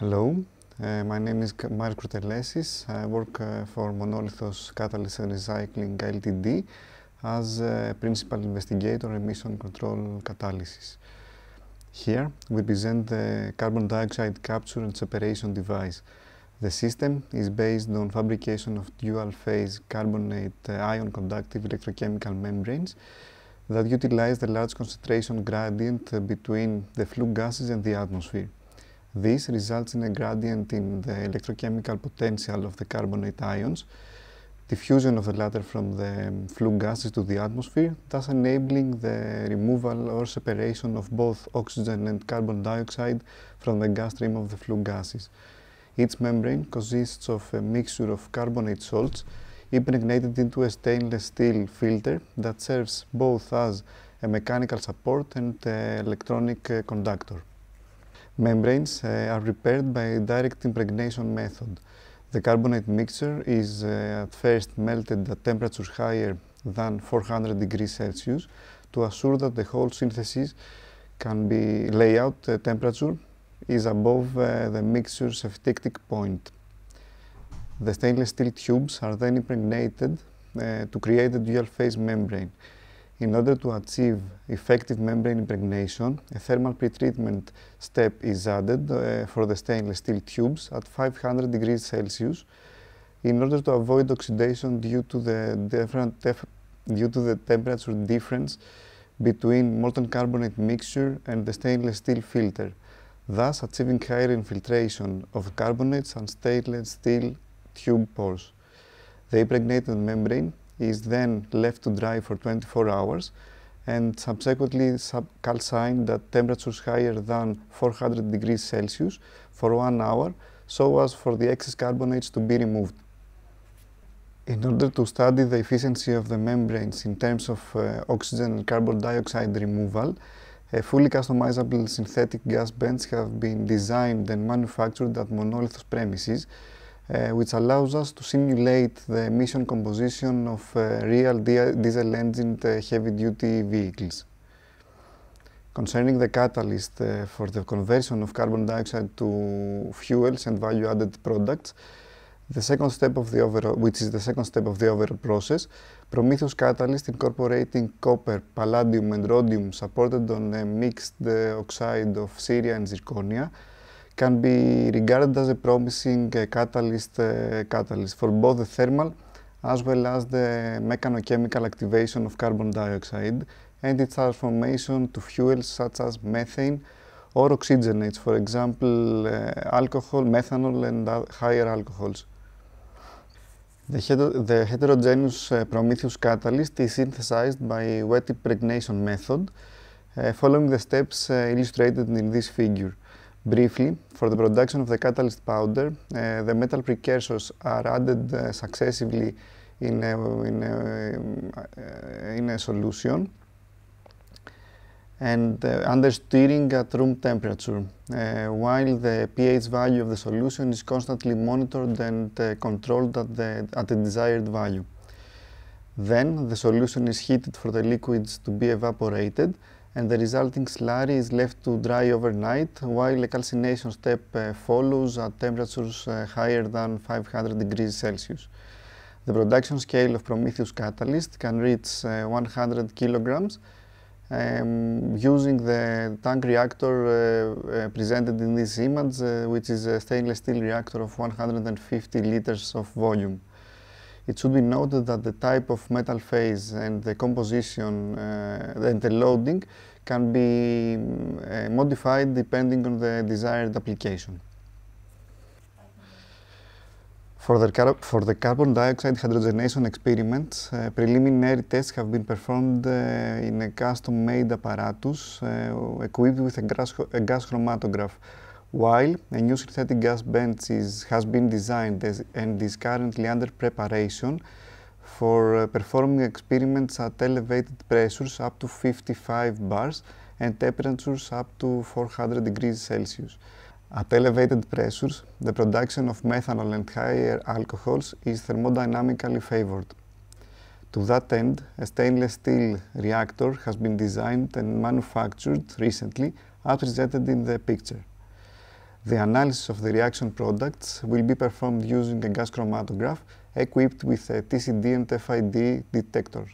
Hello, uh, my name is Marios Kroutelesis. I work uh, for Monolithos Catalyst and Recycling Ltd as a principal investigator emission control catalysis. Here we present the carbon dioxide capture and separation device. The system is based on fabrication of dual phase carbonate uh, ion conductive electrochemical membranes that utilize the large concentration gradient uh, between the flue gases and the atmosphere. This results in a gradient in the electrochemical potential of the carbonate ions, diffusion of the latter from the flue gases to the atmosphere, thus enabling the removal or separation of both oxygen and carbon dioxide from the gas stream of the flue gases. Each membrane consists of a mixture of carbonate salts impregnated into a stainless steel filter that serves both as a mechanical support and electronic uh, conductor. Membranes uh, are repaired by direct impregnation method. The carbonate mixture is uh, at first melted at temperatures higher than 400 degrees Celsius to assure that the whole synthesis can be layout uh, temperature is above uh, the mixture's eutectic point. The stainless steel tubes are then impregnated uh, to create a dual phase membrane. In order to achieve effective membrane impregnation, a thermal pretreatment step is added uh, for the stainless steel tubes at 500 degrees Celsius in order to avoid oxidation due to the, different due to the temperature difference between molten carbonate mixture and the stainless steel filter, thus achieving higher infiltration of carbonates and stainless steel tube pores. The impregnated membrane is then left to dry for 24 hours and subsequently sub calcined at temperatures higher than 400 degrees Celsius for one hour so as for the excess carbonates to be removed. In order to study the efficiency of the membranes in terms of uh, oxygen and carbon dioxide removal, a fully customizable synthetic gas bench have been designed and manufactured at Monolithos premises which allows us to simulate the emission composition of uh, real diesel engined uh, heavy duty vehicles. Concerning the catalyst uh, for the conversion of carbon dioxide to fuels and value added products, the second step of the overall, which is the second step of the overall process, Prometheus catalyst incorporating copper, palladium and rhodium supported on a mixed uh, oxide of ceria and zirconia can be regarded as a promising uh, catalyst, uh, catalyst for both the thermal as well as the mechanochemical activation of carbon dioxide and its transformation to fuels such as methane or oxygenates, for example, uh, alcohol, methanol and higher alcohols. The, the heterogeneous uh, Prometheus catalyst is synthesized by wet impregnation method, uh, following the steps uh, illustrated in this figure. Briefly, for the production of the catalyst powder, uh, the metal precursors are added uh, successively in a, in, a, uh, in a solution and uh, under stirring at room temperature, uh, while the pH value of the solution is constantly monitored and uh, controlled at the, at the desired value. Then the solution is heated for the liquids to be evaporated and the resulting slurry is left to dry overnight while a calcination step uh, follows at temperatures uh, higher than 500 degrees Celsius. The production scale of Prometheus catalyst can reach uh, 100 kilograms um, using the tank reactor uh, uh, presented in this image, uh, which is a stainless steel reactor of 150 liters of volume. It should be noted that the type of metal phase and the composition uh, and the loading can be uh, modified depending on the desired application. For the, for the, carbon dioxide hydrogenation experiments, uh, preliminary tests have been performed uh, in a custom-made apparatus uh, equipped with a a gas chromatograph while a new synthetic gas bench is, has been designed and is currently under preparation for uh, performing experiments at elevated pressures up to 55 bars and temperatures up to 400 degrees Celsius. At elevated pressures, the production of methanol and higher alcohols is thermodynamically favored. To that end, a stainless steel reactor has been designed and manufactured recently as presented in the picture. The analysis of the reaction products will be performed using a gas chromatograph equipped with a TCD and FID detector.